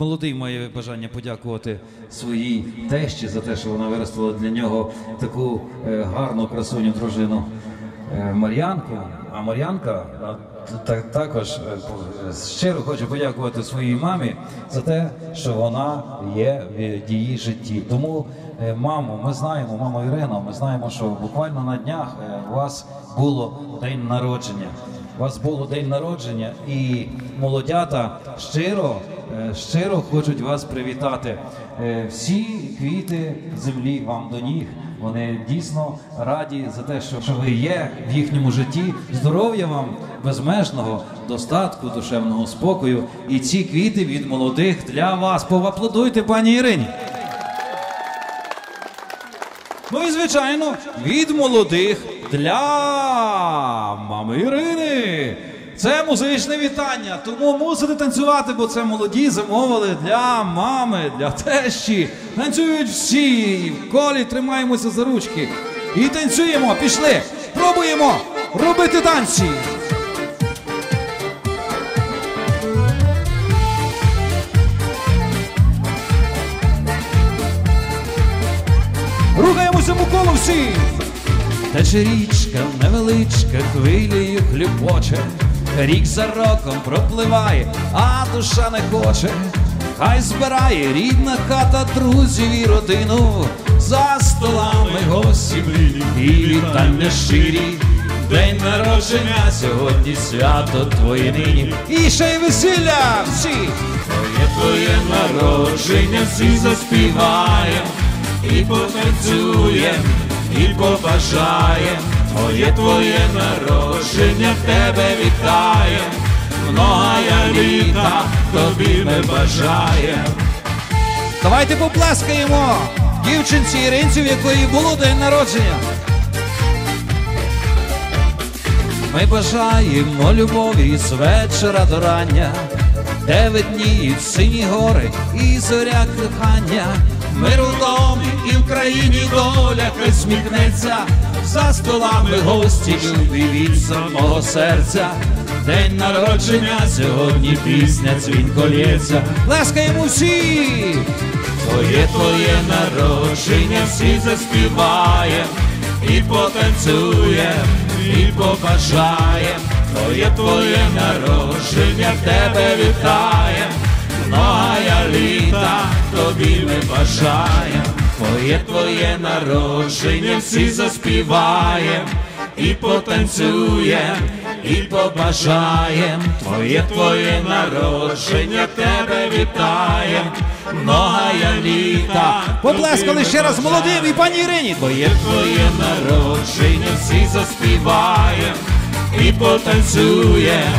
Молодий має бажання подякувати своїй тещі за те, що вона виростила для нього таку е, гарну красуню дружину е, Мар'янку. А Мар'янка також е, щиро хочу подякувати своїй мамі за те, що вона є в її житті. Тому, мамо, ми знаємо, мамо Ірина, ми знаємо, що буквально на днях у вас було день народження. У вас було день народження, і молодята щиро, щиро хочуть вас привітати. Е, Всі квіти землі вам до ніг. Вони дійсно раді за те, що ви є в їхньому житті. Здоров'я вам безмежного, достатку, душевного спокою. І ці квіти від молодих для вас. Поваплодуйте, пані Ірині. Ну і звичайно, від молодих для мами Ірини. Це музичне вітання, тому мусите танцювати, бо це молоді замовили для мами, для тещі. Танцюють всі, в колі тримаємося за ручки. І танцюємо, пішли, пробуємо робити танці. Рухаємося колу всі. Тече річка невеличка, хвилею хлюпоче, рік за роком пропливає, а душа не хоче. Хай збирає рідна хата друзів і родину, за столами гості бліді і вітання щирі. День народження сьогодні свято твоє нині. І ще й весілля всі. Твоє твоє народження всі заспіваєм, і потанцюєм, і побажаєм. Твоє твоє народження тебе вітаєм, многая літа тобі ми бажаєм. Давайте поплескаємо дівчинці Іринці, в якої було день народження. Ми бажаємо любові з вечора до рання, де видніють сині гори і зоря кохання. Миру в домі і в країні доля хай сміхнеться, за столами гості від самого серця. День народження сьогодні пісня дзвінко лється. Ласкаємо всі! Твоє твоє народження всі заспіваєм, і потанцюєм, і побажаєм. Твоє твоє народження тебе вітаєм, многая літа тобі ми бажаєм. Твоє твоє народження всі заспіваєм, і потанцюєм, і побажаєм. Твоє твоє народження тебе вітаєм, многая літа. Поплескали ще раз молодим і пані Ірині. Твоє твоє народження всі заспіваєм, і потанцюєм,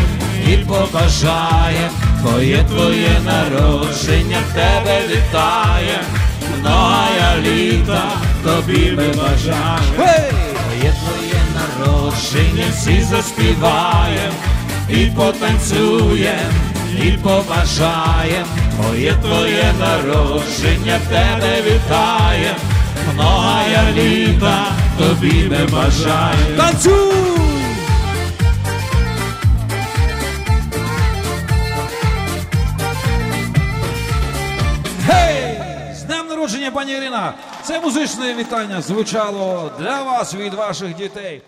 і побажаєм. Твоє твоє народження тебе вітаєм, многая літа тобі ми бажаємо. Твоє твоє народження всі заспіваєм, і потанцюєм, і побажаєм. Твоє твоє народження тебе вітаєм, многая літа тобі ми бажаєм. Танцюй! народження, пані Ірина. Це музичне вітання звучало для вас від ваших дітей.